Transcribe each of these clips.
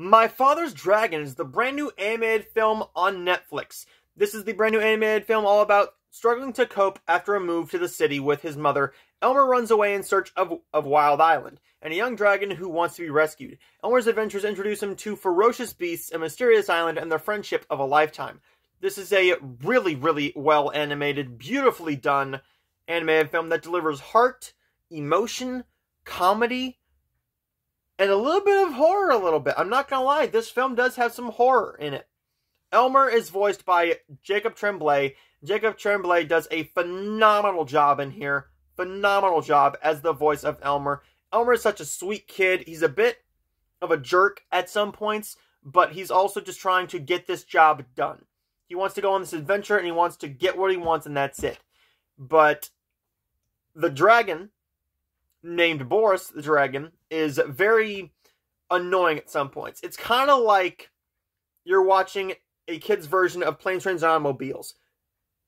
My Father's Dragon is the brand new animated film on Netflix. This is the brand new animated film all about struggling to cope after a move to the city with his mother. Elmer runs away in search of, of Wild Island and a young dragon who wants to be rescued. Elmer's adventures introduce him to ferocious beasts, a mysterious island, and the friendship of a lifetime. This is a really, really well animated, beautifully done animated film that delivers heart, emotion, comedy, and a little bit of horror a little bit. I'm not gonna lie, this film does have some horror in it. Elmer is voiced by Jacob Tremblay. Jacob Tremblay does a phenomenal job in here. Phenomenal job as the voice of Elmer. Elmer is such a sweet kid. He's a bit of a jerk at some points, but he's also just trying to get this job done. He wants to go on this adventure and he wants to get what he wants, and that's it. But the dragon named Boris the Dragon is very annoying at some points. It's kind of like you're watching a kid's version of Planes, Trains, and Automobiles.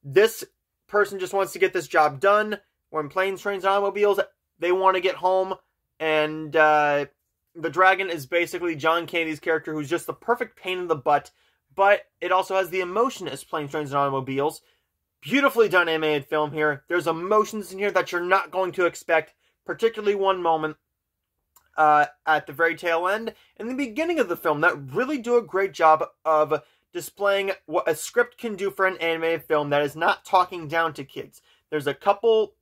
This person just wants to get this job done. When Planes, Trains, and Automobiles, they want to get home, and uh, the dragon is basically John Candy's character, who's just the perfect pain in the butt. But it also has the emotion as Planes, Trains, and Automobiles. Beautifully done animated film here. There's emotions in here that you're not going to expect particularly one moment uh, at the very tail end and the beginning of the film that really do a great job of displaying what a script can do for an animated film that is not talking down to kids. There's a couple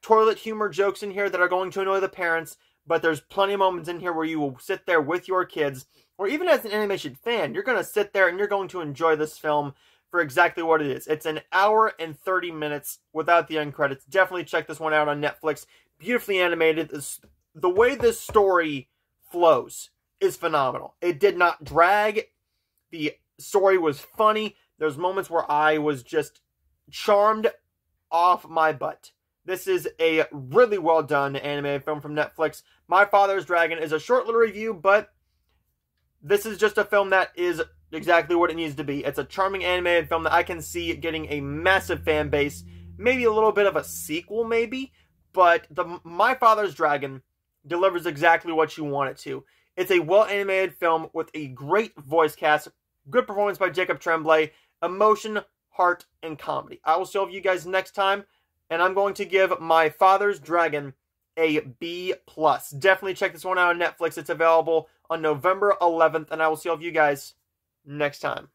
toilet humor jokes in here that are going to annoy the parents, but there's plenty of moments in here where you will sit there with your kids, or even as an animation fan, you're going to sit there and you're going to enjoy this film for exactly what it is. It's an hour and 30 minutes without the end credits. Definitely check this one out on Netflix. Beautifully animated. The way this story flows is phenomenal. It did not drag. The story was funny. There's moments where I was just charmed off my butt. This is a really well done animated film from Netflix. My Father's Dragon is a short little review, but this is just a film that is exactly what it needs to be. It's a charming animated film that I can see getting a massive fan base, maybe a little bit of a sequel, maybe, but the My Father's Dragon delivers exactly what you want it to. It's a well animated film with a great voice cast, good performance by Jacob Tremblay, emotion, heart, and comedy. I will show you guys next time, and I'm going to give My Father's Dragon a B plus. Definitely check this one out on Netflix. It's available on November 11th, and I will see all of you guys next time.